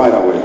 right away.